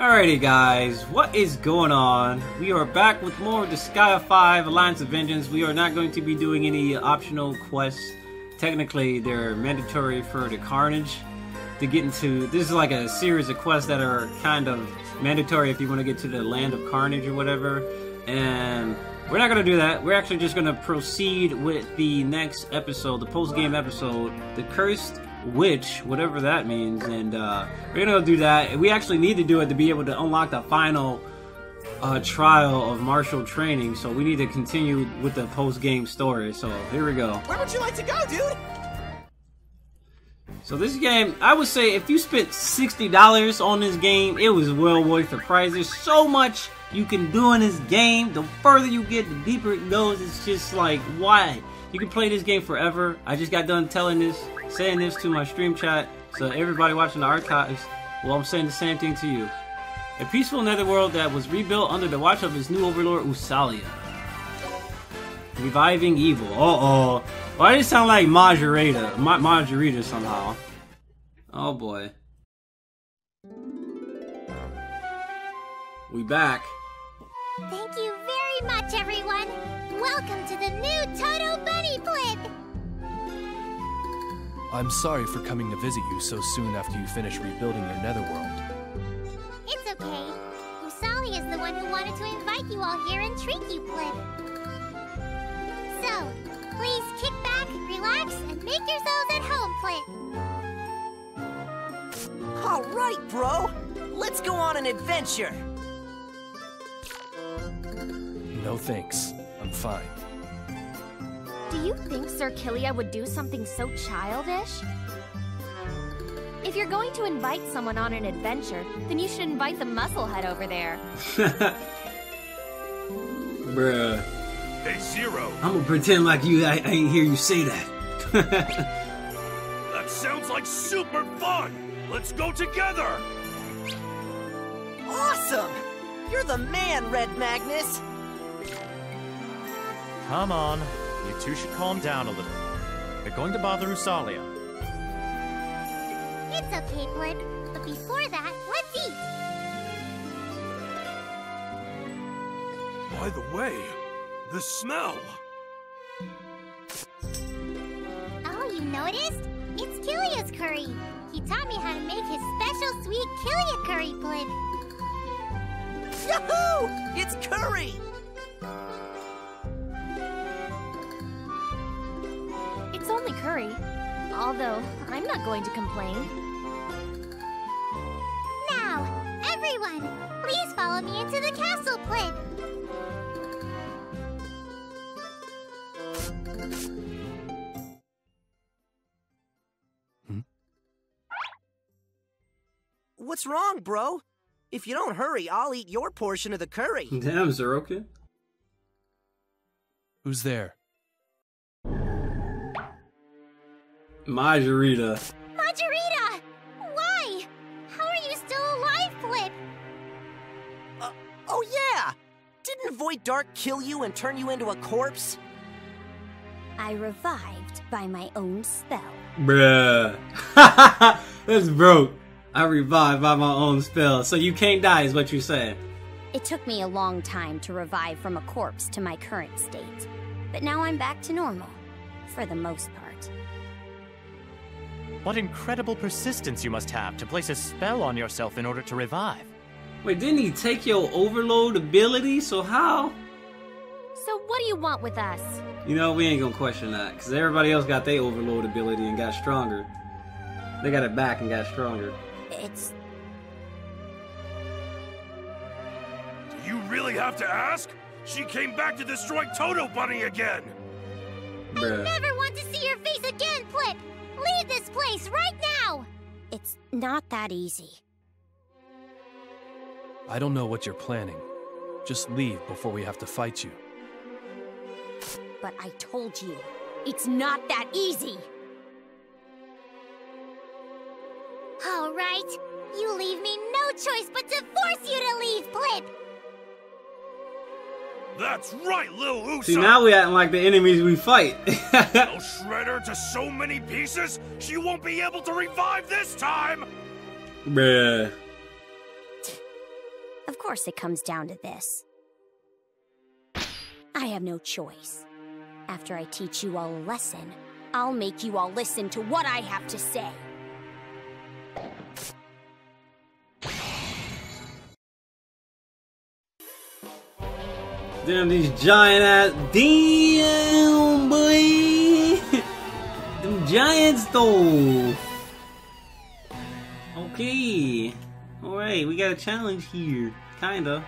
Alrighty guys, what is going on? We are back with more of the Disgaea 5 Alliance of Vengeance. We are not going to be doing any optional quests. Technically, they're mandatory for the Carnage to get into. This is like a series of quests that are kind of mandatory if you want to get to the Land of Carnage or whatever. And we're not going to do that. We're actually just going to proceed with the next episode, the post-game episode, The Cursed Witch, whatever that means. And uh, we're to go do that. We actually need to do it to be able to unlock the final uh, trial of martial training. So we need to continue with the post-game story. So here we go. Where would you like to go, dude? So this game, I would say if you spent $60 on this game, it was well worth the price. There's so much you can do in this game. The further you get, the deeper it goes. It's just like, why? You can play this game forever. I just got done telling this, saying this to my stream chat. So everybody watching the archives, well, I'm saying the same thing to you. A peaceful netherworld that was rebuilt under the watch of his new overlord, Usalia. Reviving evil. Uh-oh. Why does it sound like Majorita? Ma Majorita somehow. Oh boy. We back. Thank you very much, everyone. Welcome to the new Toto Bunny Flip. I'm sorry for coming to visit you so soon after you finish rebuilding your netherworld. It's okay. Usalia is the one who wanted to invite you all here and treat you, Flip. So, please kick back, relax, and make yourselves at home, Flip. All right, bro. Let's go on an adventure. No thanks. I'm fine. Do you think Sir Kilia would do something so childish? If you're going to invite someone on an adventure, then you should invite the musclehead over there. Bruh. Hey, Zero. I'm gonna pretend like you I, I ain't hear you say that. That sounds like super fun. Let's go together. Awesome! You're the man, Red Magnus. Come on, you two should calm down a little. They're going to bother Usalia. It's okay, Flip. But before that, let's eat. By the way, the smell. Oh, you noticed? It's Killia's curry. He taught me how to make his special sweet Killia curry, Flip. Yahoo! It's curry! Only curry. Although, I'm not going to complain. Now, everyone, please follow me into the castle, Flip. Hmm? What's wrong, bro? If you don't hurry, I'll eat your portion of the curry. Damn, Zeroken. Who's there? Majorita. Margarita! Why? How are you still alive, Flip? Uh, oh, yeah! Didn't Void Dark kill you and turn you into a corpse? I revived by my own spell. Bruh. That's broke. I revived by my own spell, so you can't die is what you're saying. It took me a long time to revive from a corpse to my current state. But now I'm back to normal. For the most part. What incredible persistence you must have to place a spell on yourself in order to revive. Wait, didn't he take your overload ability? So how? So what do you want with us? You know, we ain't gonna question that, because everybody else got their overload ability and got stronger. They got it back and got stronger. It's Do you really have to ask? She came back to destroy Toto Bunny again. Bruh. Never want to see your face again, Flip! Leave this place right now! it's not that easy. I don't know what you're planning. Just leave before we have to fight you. But I told you, it's not that easy. All right. You leave me no choice but to force you to leave, Flip! That's right, Lil Usopp. See, now we acting like the enemies we fight. I'll shred her to so many pieces, she won't be able to revive this time. Bruh. Of course it comes down to this. I have no choice. After I teach you all a lesson, I'll make you all listen to what I have to say. Damn these giant ass. Damn, boy. Them giants, though. Okay. Alright, we got a challenge here. Kinda.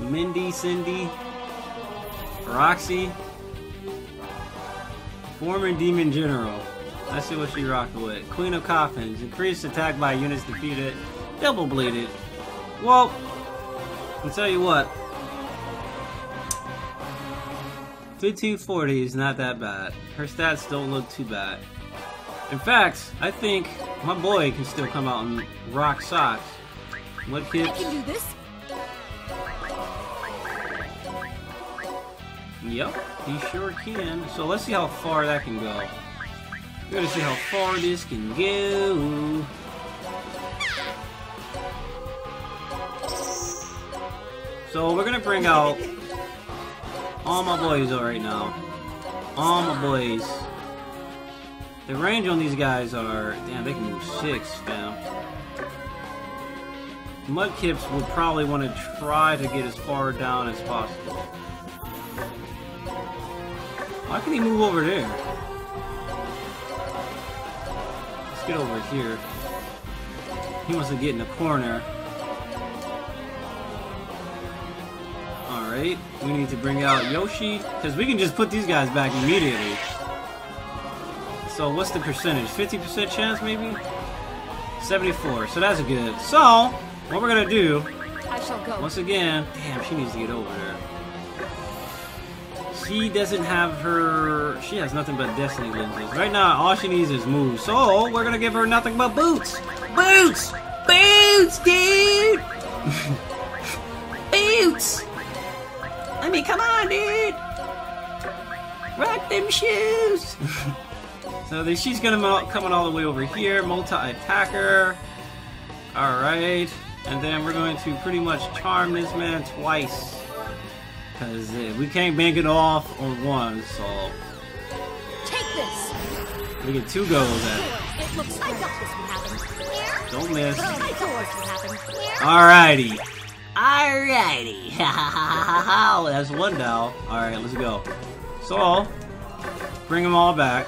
Mindy, Cindy, Roxy, former Demon General. Let's see what she rocked with. Queen of Coffins. Increased attack by units defeated. Double bladed. Well, I'll tell you what. 1540 is not that bad. Her stats don't look too bad. In fact, I think my boy can still come out and rock socks. What I kids? can do this. Yep, he sure can. So let's see how far that can go. We're gonna see how far this can go. So we're gonna bring out all my boys out right now. All my boys. The range on these guys are damn they can move six, fam. Mudkips will probably want to try to get as far down as possible. Why can he move over there? Let's get over here. He wants to get in the corner. We need to bring out Yoshi, because we can just put these guys back immediately. So what's the percentage? 50% chance maybe? 74, so that's good. So, what we're gonna do, I shall go. once again, damn, she needs to get over there. She doesn't have her. She has nothing but destiny lenses. Right now, all she needs is moves. So we're gonna give her nothing but boots. Boots, boots, dude. boots. I come on, dude. Rock them shoes. so then she's gonna mo- coming all the way over here. Multi attacker. All right, and then we're going to pretty much charm this man twice. Because uh, we can't bank it off on one, so Take this. we get two goes at it. It looks I thought this happen. Don't miss. I thought this would happen. Alrighty. Alrighty. That's one down. Alright, let's go. So, bring them all back.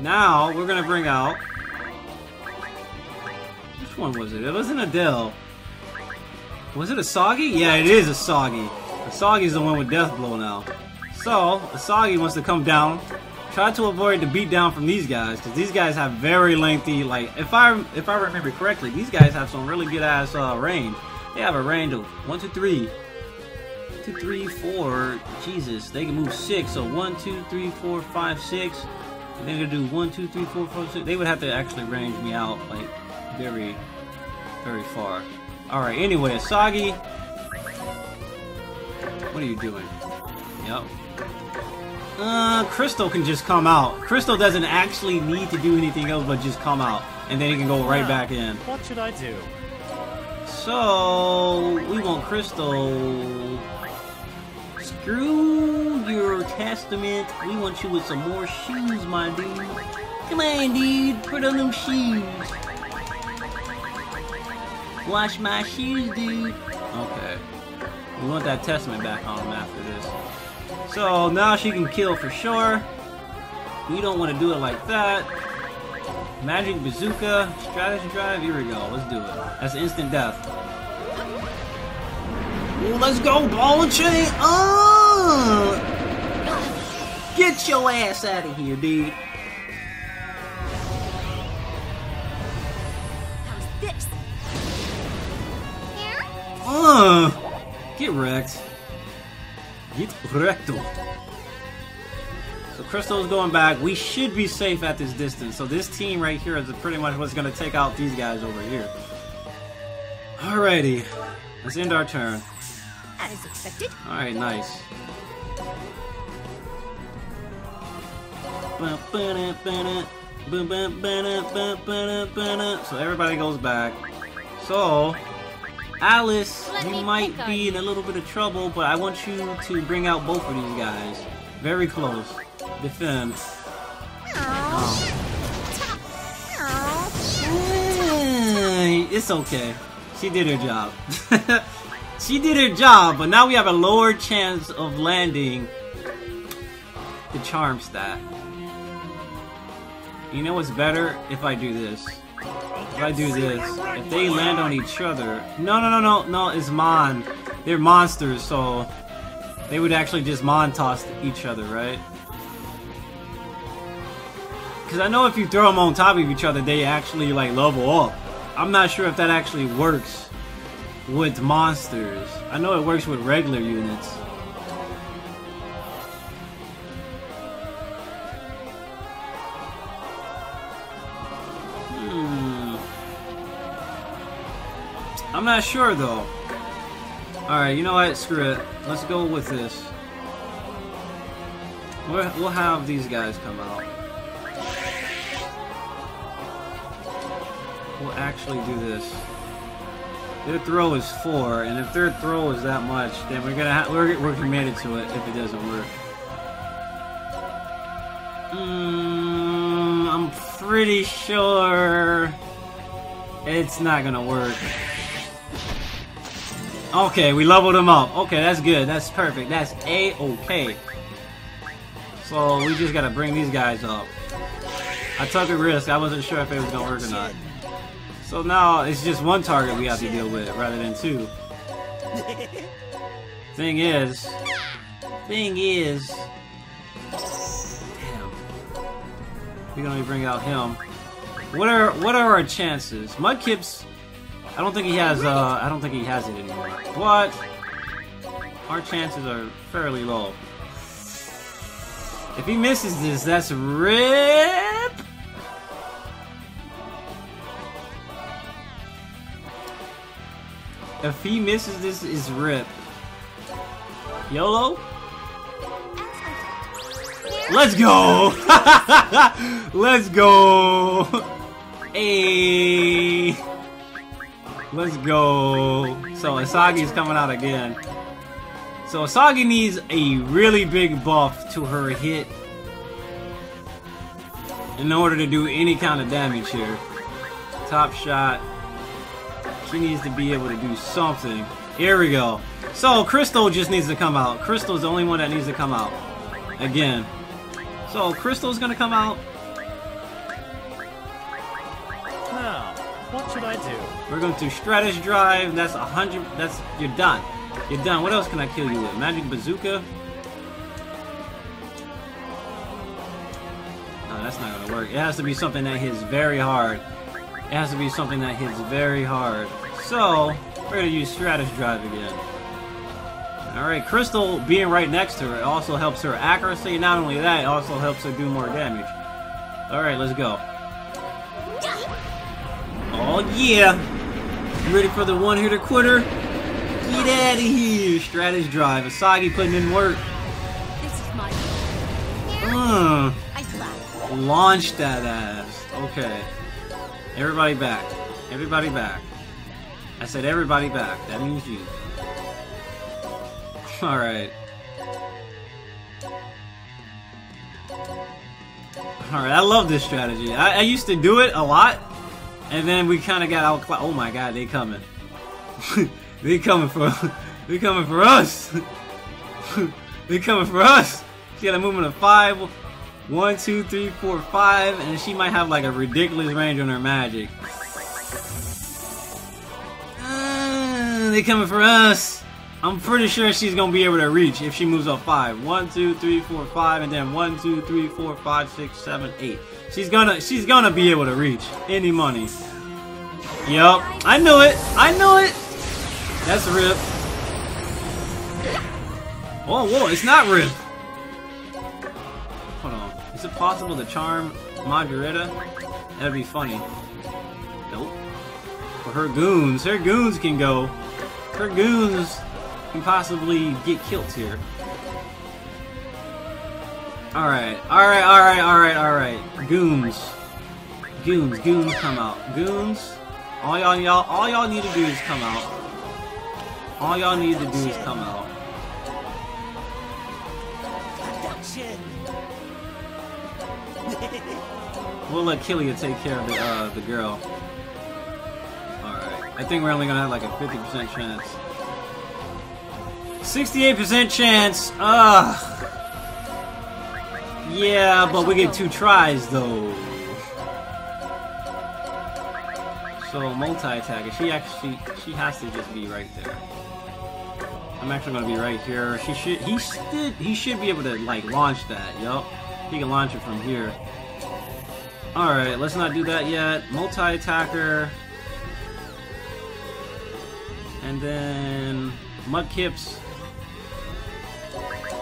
Now, we're gonna bring out... Which one was it? It wasn't a Adele. Was it a Soggy? Yeah, it is a Soggy. A Soggy's the one with Death Blow now. So, a Soggy wants to come down. Try to avoid the beatdown from these guys, because these guys have very lengthy, like, if I if I remember correctly, these guys have some really good ass uh, range. They have a range of 1, 2, 3, 2, 3, 4. Jesus, they can move 6. So 1, 2, 3, 4, 5, 6. And they do 1, 2, 3, 4, 5, 6. They would have to actually range me out, like, very, very far. Alright, anyway, Asagi. What are you doing? Yep. Uh, Crystal can just come out. Crystal doesn't actually need to do anything else but just come out. And then he can go right back in. What should I do? So, we want Crystal. Screw your testament. We want you with some more shoes, my dude. Come on, dude. Put on them shoes. Wash my shoes, dude. Okay. We want that testament back on him after this. So now she can kill for sure. We don't want to do it like that. Magic bazooka, strategy drive. Here we go. Let's do it. That's instant death. Ooh, let's go, ball and chain. Oh! Get your ass out of here, dude. How's this? Uh, get wrecked. Get wrecked. So Crystal's going back. We should be safe at this distance. So this team right here is pretty much what's going to take out these guys over here. Alrighty. Let's end our turn. As expected. Alright, nice. Ba-ba-da-ba-da. Boom, boom, ba-da, ba, ba-da, ba-da. So everybody goes back. So, Alice, Let you might be in a little bit of trouble, but I want you to bring out both of these guys. Very close. Defend. Oh. It's okay. She did her job. she did her job, but now we have a lower chance of landing the charm stat. You know what's better? If I do this. If I do this, if they land on each other. No, no, no, no, no, it's Mon. They're monsters, so they would actually just Mon toss each other, right? Because I know if you throw them on top of each other, they actually like level up. I'm not sure if that actually works with monsters. I know it works with regular units. Not sure though. Alright, you know what? Screw it. Let's go with this. We'll, we'll have these guys come out. We'll actually do this. Their throw is four, and if their throw is that much, then we're gonna we're we're committed to it if it doesn't work. Mm, I'm pretty sure it's not gonna work. Okay, we leveled them up. Okay, that's good. That's perfect. That's a-okay. So we just gotta bring these guys up. I took a risk. I wasn't sure if it was gonna work or not. So now it's just one target we have to deal with rather than two. Thing is, thing is, damn, we can only bring out him. What are what are our chances? Mudkip's, I don't think he has. Uh, I don't think he has it anymore. But our chances are fairly low. If he misses this, that's rip. If he misses this, is rip. YOLO? Let's go! Let's go! Hey! Let's go! So Asagi's coming out again. So Asagi needs a really big buff to her hit in order to do any kind of damage here. Top shot. She needs to be able to do something. Here we go. So Crystal just needs to come out. Crystal's the only one that needs to come out. Again. So Crystal's gonna come out. What should I do? We're going to Stratus Drive. That's a hundred. That's you're done. You're done. What else can I kill you with? Magic Bazooka. No, that's not gonna work. It has to be something that hits very hard. It has to be something that hits very hard. So we're gonna use Stratus Drive again. Alright, Crystal being right next to her also helps her accuracy. Not only that, it also helps her do more damage. Alright, let's go. Oh yeah! You ready for the one-hitter quitter? Get out of here! Stratus Drive. Asagi putting in work. This is my Uh, launch that ass. Okay. Everybody back. Everybody back. I said everybody back. That means you. Alright. Alright, I love this strategy. I, I used to do it a lot, and then we kind of got out. Oh my god, they coming. they coming for. they coming for us. they coming for us. She got a movement of five. One, two, three, four, five, and she might have like a ridiculous range on her magic. Uh, they coming for us. I'm pretty sure she's gonna be able to reach if she moves up five. One, two, three, four, five, and then one, two, three, four, five, six, seven, eight. She's gonna she's gonna be able to reach any money. Yup, I knew it. I knew it. That's a Rip. Oh, whoa, it's not Rip. Hold on. Is it possible to charm Margarita? That'd be funny. Nope. For her goons. Her goons can go. Her goons can possibly get killed here. Alright, alright, alright, alright, alright. Goons. Goons, goons come out. Goons. All y'all y'all all y'all need to do is come out. All y'all need to do is come out. We'll let Killia take care of the uh, the girl. Alright. I think we're only gonna have like a 50% chance. 68% chance! Ugh! Yeah, but we get two tries though. So multi-attacker, she actually she has to just be right there. I'm actually gonna be right here. She should he should he should be able to like launch that, yup. He can launch it from here. Alright, let's not do that yet. Multi-attacker. And then Mudkips.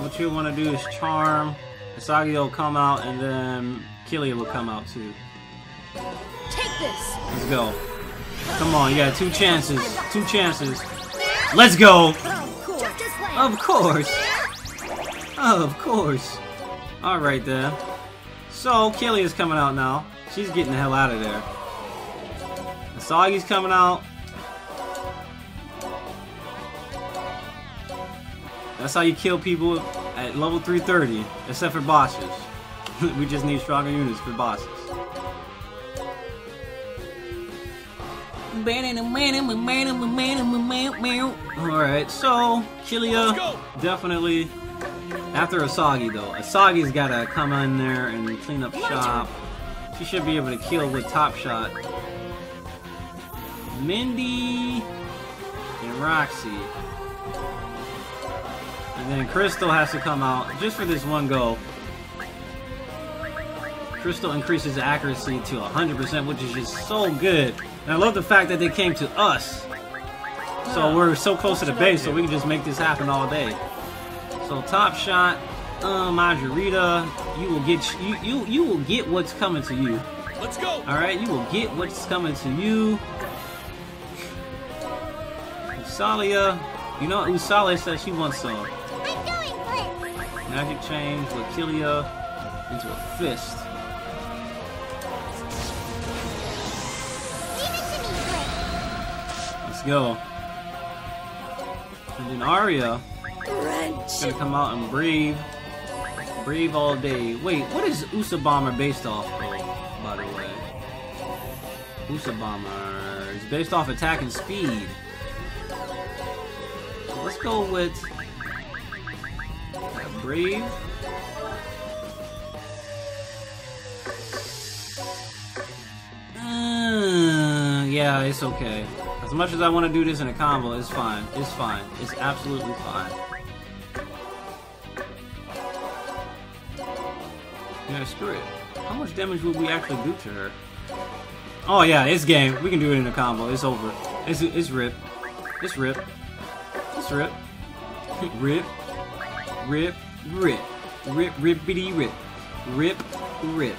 What you want to do is charm. Asagi will come out and then Killia will come out too. Take this! Let's go. Come on, you got two chances. Two chances. Let's go! Just as planned. Of course! Of course! Alright then. So, Killia's coming out now. She's getting the hell out of there. Asagi's coming out. That's how you kill people at level 330, except for bosses. we just need stronger units for bosses. Alright, so Killia definitely after Asagi though. Asagi's gotta come in there and clean up shop. She should be able to kill with Top Shot. Mindy and Roxy. And then Crystal has to come out just for this one go. Crystal increases accuracy to 100%, which is just so good. And I love the fact that they came to us. So we're so close to the base, so we can just make this happen all day. So top shot, uh, Majorita, you will get you you you will get what's coming to you. Let's go! All right, you will get what's coming to you. Usalia, you know Usalia says she wants some magic change with Killia into a fist. Leave it to me, Flip. Let's go. And then Arya gonna come out and breathe. Breathe all day. Wait, what is Usa Bomber based off of, by the way? Usa Bomber is based off attack and speed. So let's go with Brave. Uh, yeah, it's okay. As much as I want to do this in a combo, it's fine. It's fine. It's absolutely fine. Yeah, screw it. How much damage would we actually do to her? Oh yeah, it's game. We can do it in a combo. It's over. It's it's rip. It's rip. It's rip. rip. Rip. Rip. Rip. Rippity rip. Rip. Rip.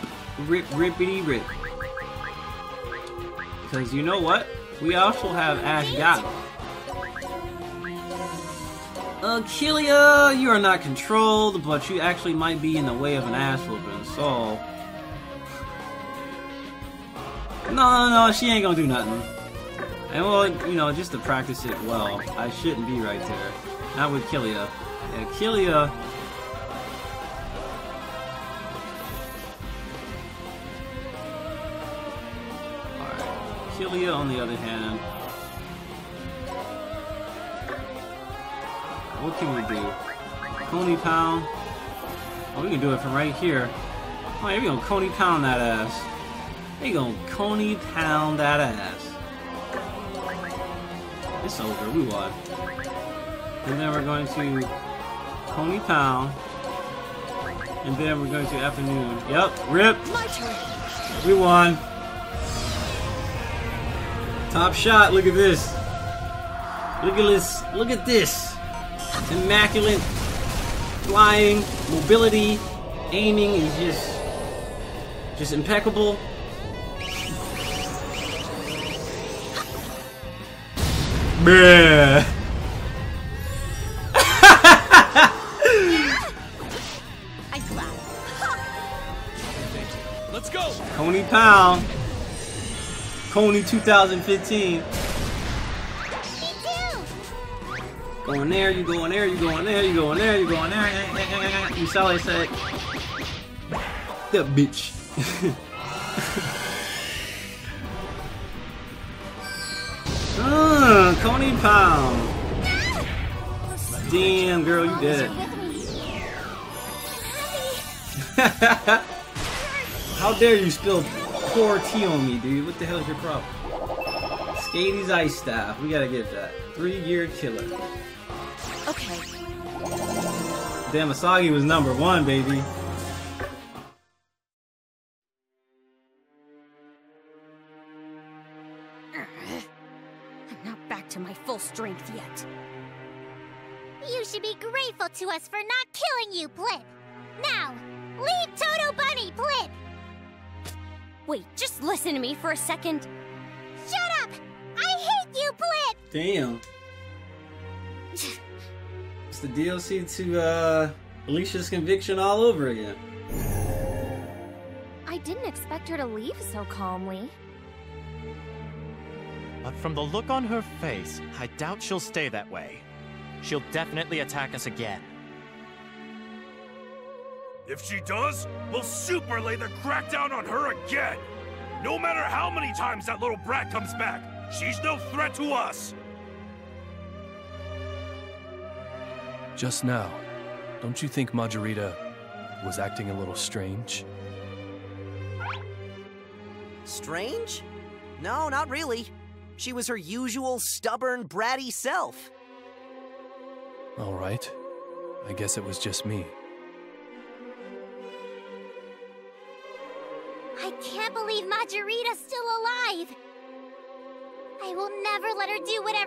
Rip. Rippity rip. Because you know what? We also have Ash Gato. Achillia, you are not controlled, but you actually might be in the way of an ass whooping, so... No, no, no, she ain't gonna do nothing. And well, you know, just to practice it well, I shouldn't be right there. Not with Killia. Yeah, Killia... Alright. On the other hand... What can we do? Coney Pound? Oh, we can do it from right here. Oh, yeah, we gonna Coney Pound that ass. We gonna Coney Pound that ass. It's over, we won. And then we're going to Coney Pound. And then we're going to Afternoon. Yep, rip! We won. Top shot, look at this. Look at this, look at this. Immaculate flying, mobility, aiming is just just impeccable. Bruh. Let's go! Coney Pound. Coney 2015. Me too! Go in there, you go in there, you go in there, you go in there, you go in there. You saw I said. That bitch. uh, Coney Pound. Damn, girl, you dead. How dare you spill poor tea on me, dude? What the hell is your problem? Skatey's ice staff. We gotta get that. Three gear killer. Okay, Damn, Asagi was number one, baby. I'm not back to my full strength yet. You should be grateful to us for not killing you, Blip! Now, leave Toto Bunny, Blip! Wait, just listen to me for a second. Shut up! I hate you, Blip! Damn. It's the DLC to uh, Alicia's conviction all over again. I didn't expect her to leave so calmly. But from the look on her face, I doubt she'll stay that way. She'll definitely attack us again. If she does, we'll super lay the crackdown on her again! No matter how many times that little brat comes back, she's no threat to us! Just now, don't you think Majorita was acting a little strange? Strange? No, not really. She was her usual stubborn, bratty self. All right. I guess it was just me.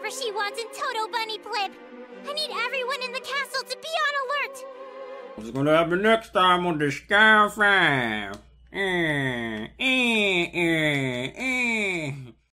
whatever she wants in Toto Bunny Blib. I need everyone in the castle to be on alert. What's gonna happen next time on Disgaea 5? Eh, eh, eh, eh. eh.